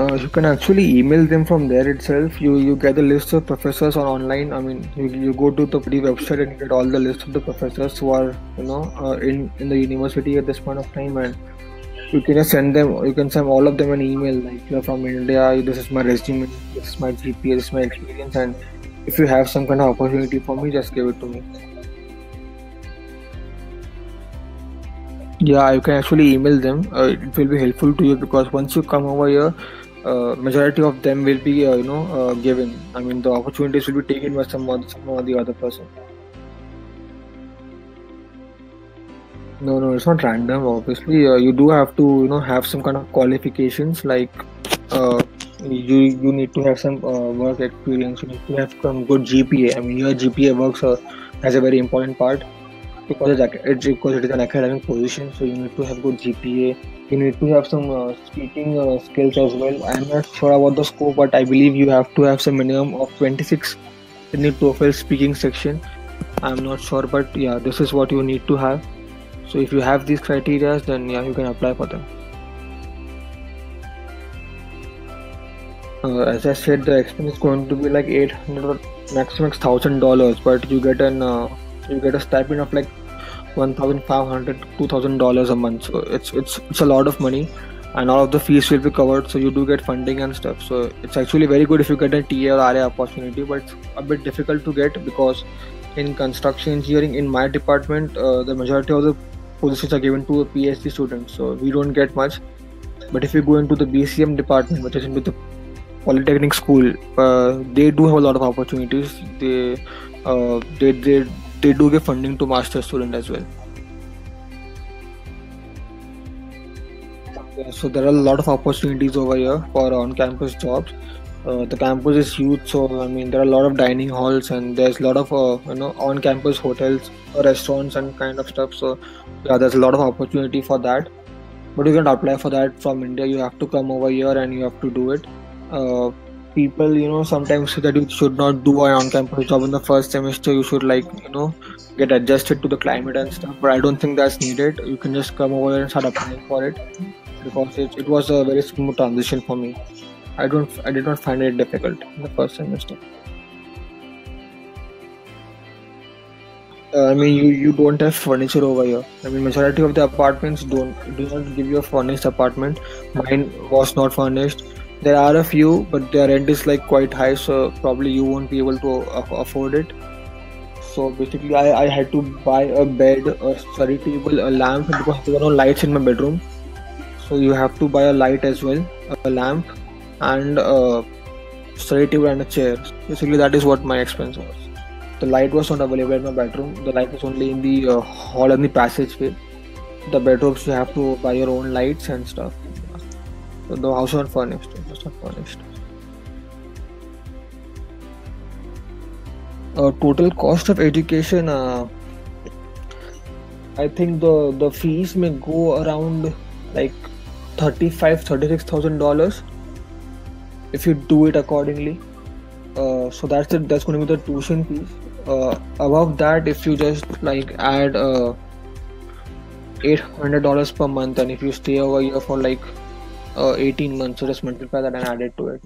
Uh, you can actually email them from there itself. You you get the list of professors on online. I mean, you, you go to the website and get all the list of the professors who are you know uh, in in the university at this point of time, and you can just send them. You can send all of them an email like you're from India. This is my resume. This is my GPA. This is my experience, and if you have some kind of opportunity for me, just give it to me. Yeah, you can actually email them. Uh, it will be helpful to you because once you come over here, uh, majority of them will be uh, you know uh, given. I mean, the opportunities will be taken by some other, some or the other person. No, no, it's not random. Obviously, uh, you do have to you know have some kind of qualifications like uh, you you need to have some uh, work experience. You need to have some good GPA. I mean, your GPA works uh, a very important part because it's, because it is an academic position. So you need to have good GPA. You need to have some uh, speaking uh, skills as well. I'm not sure about the scope, but I believe you have to have some minimum of 26 in the TOEFL speaking section. I'm not sure, but yeah, this is what you need to have. So if you have these criteria, then yeah, you can apply for them. Uh, as I said, the expense is going to be like 800 maximum thousand dollars, but you get an uh, you get a stipend of like 1500 2000 dollars a month. So it's it's it's a lot of money and all of the fees will be covered. So you do get funding and stuff. So it's actually very good if you get a TA or RA opportunity but it's a bit difficult to get because in construction engineering in my department uh, the majority of the positions are given to a PhD student. So we don't get much. But if you go into the BCM department which is into the polytechnic school uh, they do have a lot of opportunities. They uh, they, they they do give funding to master student as well. So there are a lot of opportunities over here for on-campus jobs. Uh, the campus is huge so i mean there are a lot of dining halls and there's a lot of uh, you know on-campus hotels restaurants and kind of stuff. So yeah there's a lot of opportunity for that. But you can apply for that from india. You have to come over here and you have to do it. Uh, people you know sometimes say that you should not do an on-campus job in the first semester. You should like you know get adjusted to the climate and stuff but i don't think that's needed. You can just come over and start applying for it because it, it was a very smooth transition for me. I don't i did not find it difficult in the first semester. Uh, I mean, you, you don't have furniture over here. I mean, majority of the apartments don't do not give you a furnished apartment. Mine was not furnished there are a few but their rent is like quite high so probably you won't be able to afford it. So basically I, I had to buy a bed a study table a lamp because there were no lights in my bedroom. So you have to buy a light as well a lamp and a study table and a chair. Basically that is what my expense was. The light was not available in my bedroom. The light was only in the uh, hall and the passageway the bedrooms you have to buy your own lights and stuff so the house was furnished not furnished. Uh, total cost of education, uh, I think the the fees may go around like thirty-five, thirty-six thousand dollars if you do it accordingly. Uh, so that's it. That's going to be the tuition fees. Uh, above that, if you just like add uh, eight hundred dollars per month, and if you stay over here for like uh, 18 months so just multiply that and add it to it